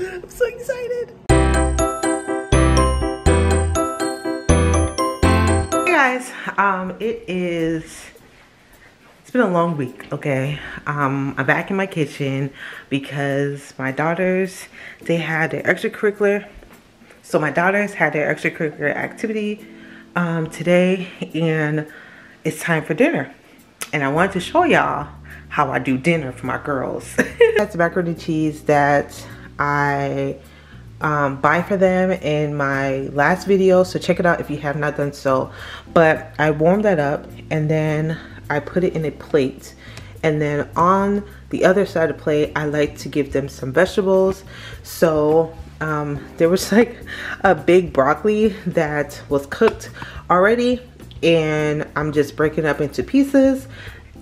I'm so excited. Hey guys, um, it is, it's been a long week, okay? Um, I'm back in my kitchen because my daughters, they had their extracurricular. So my daughters had their extracurricular activity um, today and it's time for dinner. And I wanted to show y'all how I do dinner for my girls. That's macaroni cheese that I um, buy for them in my last video. So check it out if you have not done so. But I warmed that up and then I put it in a plate. And then on the other side of the plate, I like to give them some vegetables. So um, there was like a big broccoli that was cooked already and I'm just breaking up into pieces.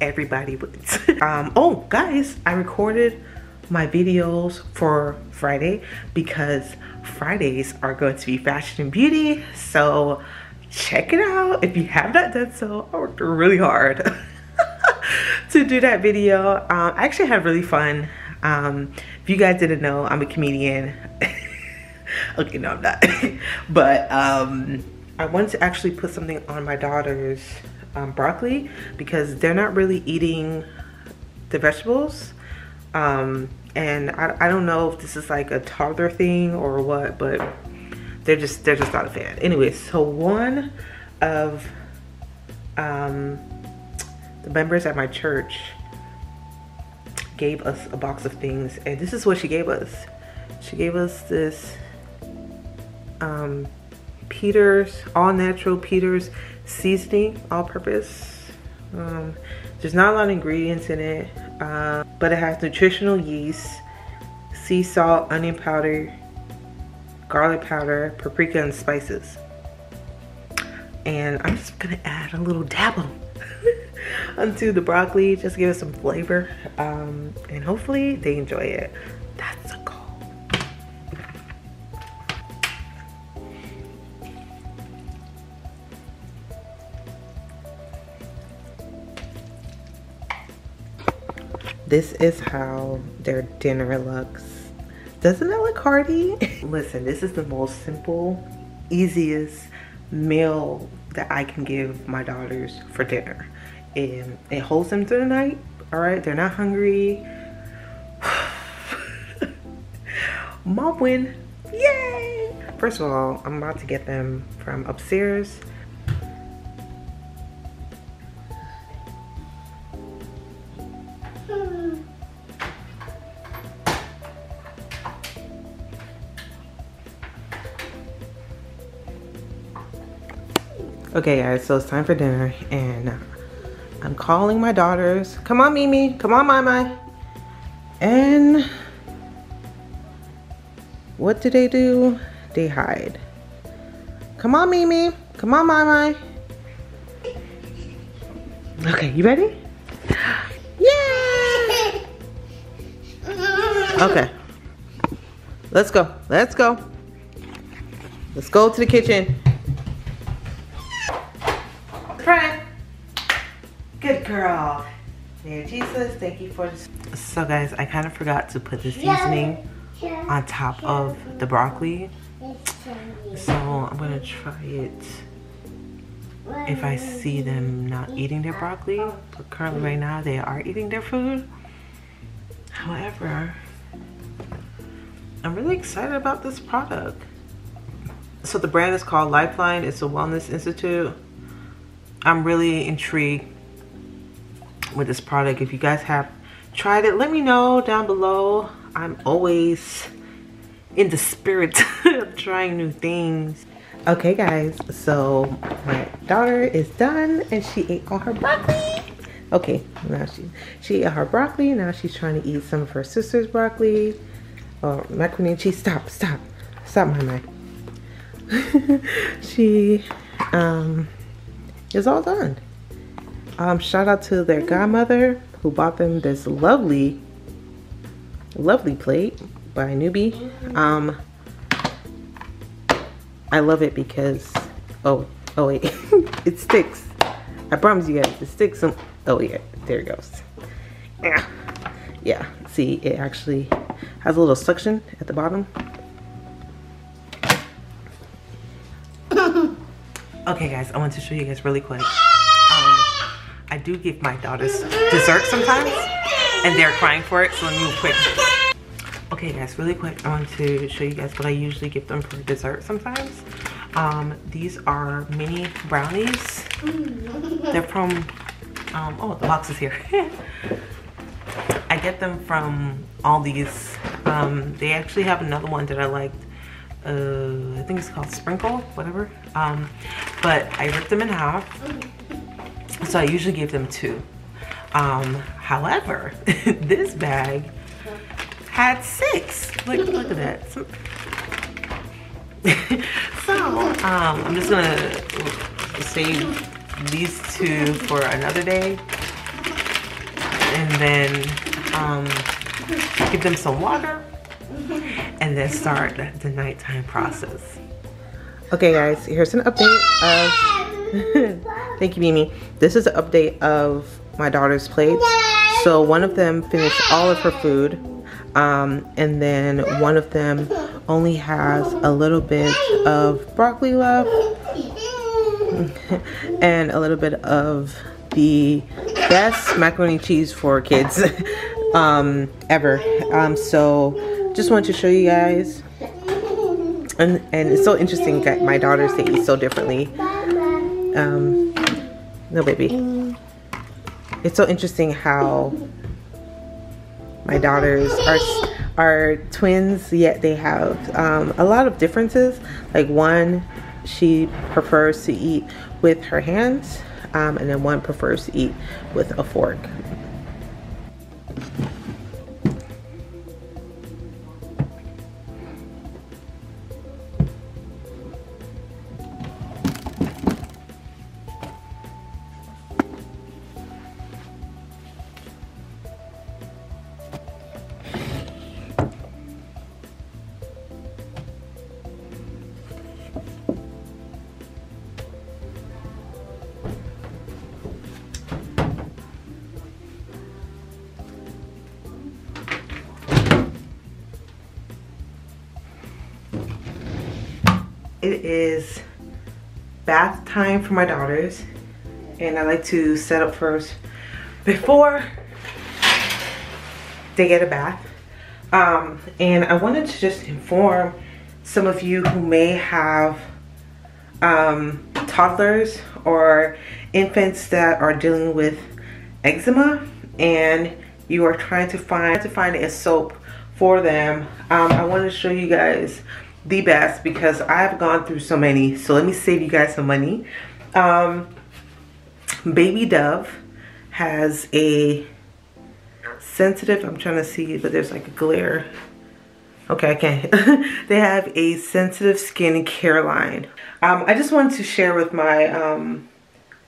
Everybody wins. um, oh, guys, I recorded my videos for Friday because Fridays are going to be fashion and beauty. So check it out. If you have not done so, I worked really hard to do that video. Um, I actually had really fun. Um, if you guys didn't know, I'm a comedian. okay, no, I'm not. but um, I wanted to actually put something on my daughter's um, broccoli because they're not really eating the vegetables. Um, and I, I don't know if this is like a toddler thing or what, but they're just they're just not a fan. Anyway, so one of um, the members at my church gave us a box of things, and this is what she gave us. She gave us this um, Peter's, all natural Peter's seasoning, all purpose. Um, there's not a lot of ingredients in it, uh, but it has nutritional yeast, sea salt, onion powder, garlic powder, paprika, and spices. And I'm just gonna add a little dabble onto the broccoli, just give it some flavor. Um, and hopefully they enjoy it. This is how their dinner looks. Doesn't that look hearty? Listen, this is the most simple, easiest meal that I can give my daughters for dinner. And it holds them through the night, all right? They're not hungry. Mom win, yay! First of all, I'm about to get them from upstairs Okay guys, so it's time for dinner and I'm calling my daughters. Come on Mimi, come on Mai And what do they do? They hide. Come on Mimi, come on Mai Okay, you ready? Okay. Let's go, let's go. Let's go to the kitchen. Pray. Good girl. Dear Jesus, thank you for this. So guys, I kind of forgot to put the seasoning on top of the broccoli. So I'm gonna try it if I see them not eating their broccoli. But currently right now they are eating their food. However, I'm really excited about this product. So the brand is called Lifeline. It's a wellness institute. I'm really intrigued with this product. If you guys have tried it, let me know down below. I'm always in the spirit of trying new things. Okay guys, so my daughter is done and she ate all her broccoli. Okay, now she she ate her broccoli. Now she's trying to eat some of her sister's broccoli. Oh, macaroni and cheese. Stop, stop, stop, my mind. she um is all done. Um, shout out to their godmother who bought them this lovely, lovely plate by Nuby. Um, I love it because, oh, oh wait, it sticks. I promise you guys, it sticks oh yeah, there it goes. Yeah, yeah, see, it actually has a little suction at the bottom. okay guys, I want to show you guys really quick. Um, I do give my daughters dessert sometimes and they're crying for it, so let me move quick. Okay guys, really quick, I want to show you guys what I usually give them for dessert sometimes. Um, these are mini brownies. They're from, um, oh, the box is here. I get them from Aldi's. Um, they actually have another one that I liked. Uh, I think it's called Sprinkle, whatever. Um, but I ripped them in half. So I usually give them two. Um, however, this bag had six. Look, look at that. So um, I'm just gonna save these two for another day and then um, give them some water and then start the nighttime process. Okay guys, here's an update of, thank you Mimi. This is an update of my daughter's plates. So one of them finished all of her food um, and then one of them only has a little bit of broccoli left and a little bit of the best macaroni cheese for kids um, ever. Um, so just wanted to show you guys. And, and it's so interesting that my daughters, they eat so differently. Um, no, baby. It's so interesting how my daughters are are twins yet they have um, a lot of differences like one she prefers to eat with her hands um, and then one prefers to eat with a fork is bath time for my daughters and I like to set up first before they get a bath. Um, and I wanted to just inform some of you who may have um, toddlers or infants that are dealing with eczema and you are trying to find to find a soap for them. Um, I want to show you guys the best because I've gone through so many. So let me save you guys some money. Um, Baby Dove has a sensitive, I'm trying to see, but there's like a glare. Okay, I can't. they have a sensitive skin care line. Um, I just wanted to share with my, um,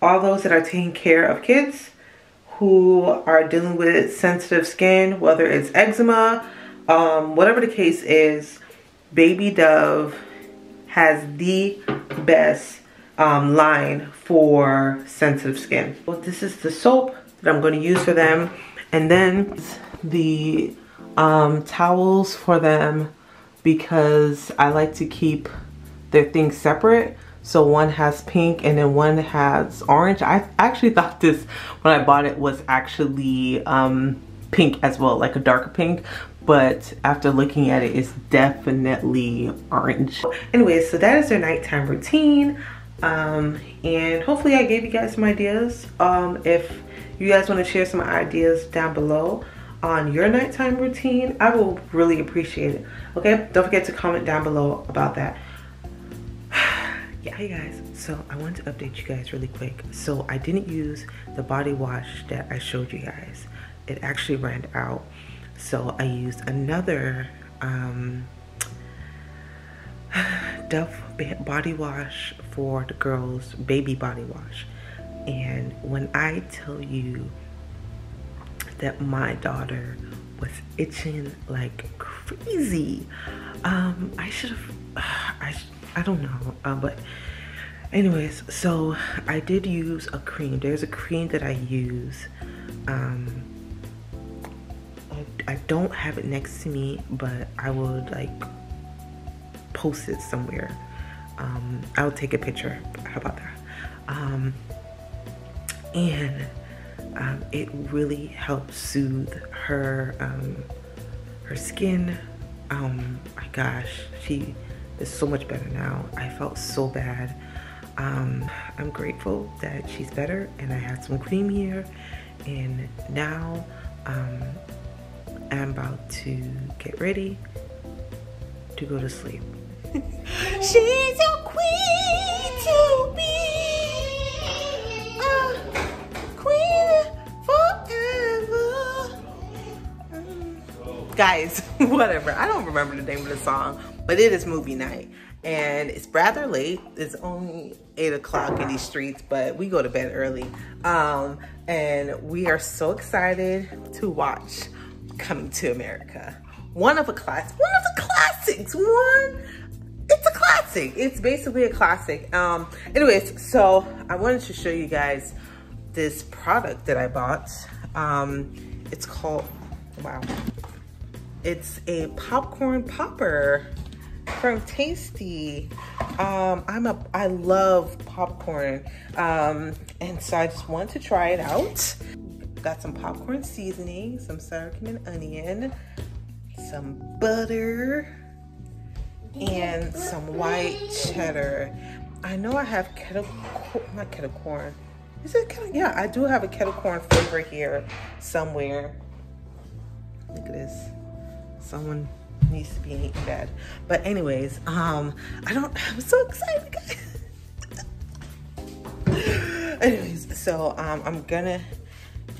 all those that are taking care of kids who are dealing with sensitive skin, whether it's eczema, um, whatever the case is, Baby Dove has the best um, line for sensitive skin. Well, this is the soap that I'm going to use for them. And then the um, towels for them because I like to keep their things separate. So one has pink and then one has orange. I actually thought this, when I bought it, was actually um, pink as well, like a darker pink but after looking at it, it's definitely orange. Anyways, so that is their nighttime routine. Um, and hopefully I gave you guys some ideas. Um, if you guys want to share some ideas down below on your nighttime routine, I will really appreciate it. Okay, don't forget to comment down below about that. yeah, hey guys, so I wanted to update you guys really quick. So I didn't use the body wash that I showed you guys. It actually ran out. So I used another um, Dove body wash for the girls, baby body wash. And when I tell you that my daughter was itching like crazy, um, I should have, I, I don't know, uh, but anyways, so I did use a cream. There's a cream that I use. Um, I don't have it next to me, but I would like post it somewhere. Um, I'll take a picture. How about that? Um, and um, it really helped soothe her um, her skin. Um, my gosh, she is so much better now. I felt so bad. Um, I'm grateful that she's better, and I had some cream here, and now I'm about to get ready to go to sleep. she's your queen to be. guys, whatever. I don't remember the name of the song, but it is movie night. And it's rather late. It's only 8 o'clock in these streets, but we go to bed early. Um, and we are so excited to watch Coming to America. One of a class, one of the classics. One, it's a classic. It's basically a classic. Um, anyways, so I wanted to show you guys this product that I bought. Um, it's called, wow, it's a popcorn popper from Tasty. Um, I'm a, I love popcorn. Um, and so I just wanted to try it out. Got some popcorn seasoning, some sour cream and onion, some butter, and some white cheddar. I know I have kettle, not kettle corn. Is it kettle? Yeah, I do have a kettle corn flavor here somewhere. Look at this someone needs to be in bed. But anyways, um, I don't, I'm so excited, guys. anyways, so um, I'm gonna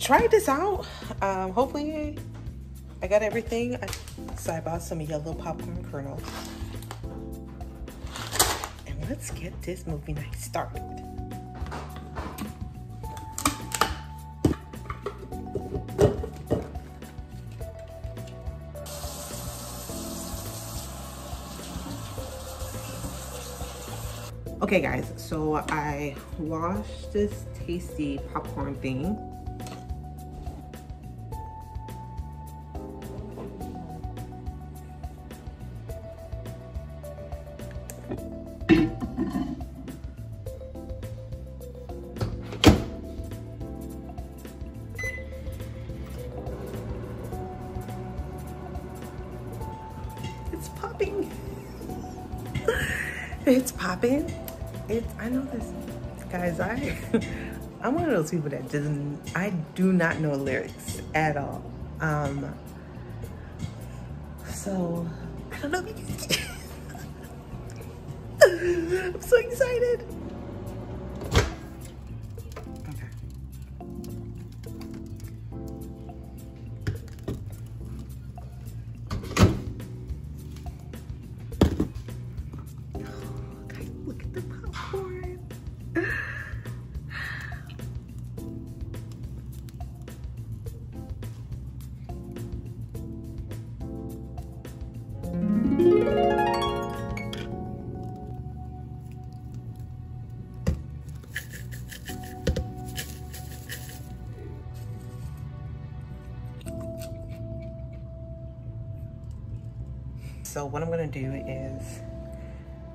try this out. Um, hopefully I got everything. I, so I bought some yellow popcorn kernels. And let's get this movie night started. Okay guys, so I washed this tasty popcorn thing. Popping. it's popping. It's I know this guys I I'm one of those people that doesn't I do not know lyrics at all. Um so I don't know if you can I'm so excited So what I'm gonna do is,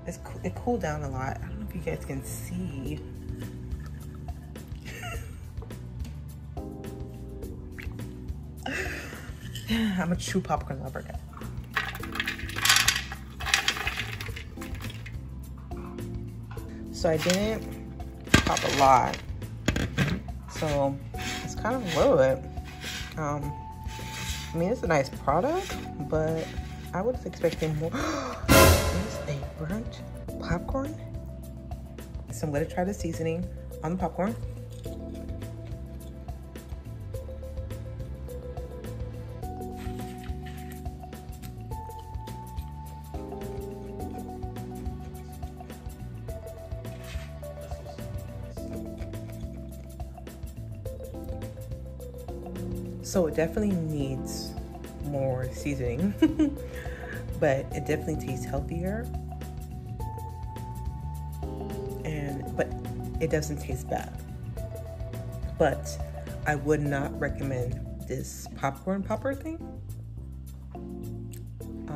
it's, it cooled down a lot. I don't know if you guys can see. I'm a true popcorn lover. So I didn't pop a lot. So it's kind of bit. Um, I mean, it's a nice product, but I was expecting more. There's a burnt popcorn. So I'm gonna try the seasoning on the popcorn. So it definitely needs more seasoning, but it definitely tastes healthier. And but it doesn't taste bad. But I would not recommend this popcorn popper thing.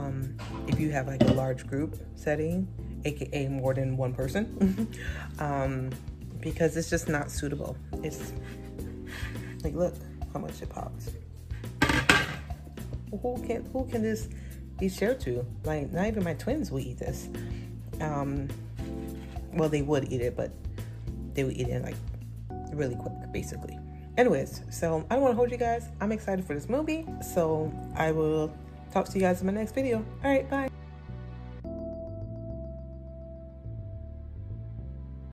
um, if you have like a large group setting, aka more than one person, um, because it's just not suitable. It's like look how much it pops. Who can who can this be shared to? Like not even my twins will eat this. Um, well, they would eat it, but they would eat it like really quick, basically. Anyways, so I don't want to hold you guys. I'm excited for this movie, so I will talk to you guys in my next video. All right, bye.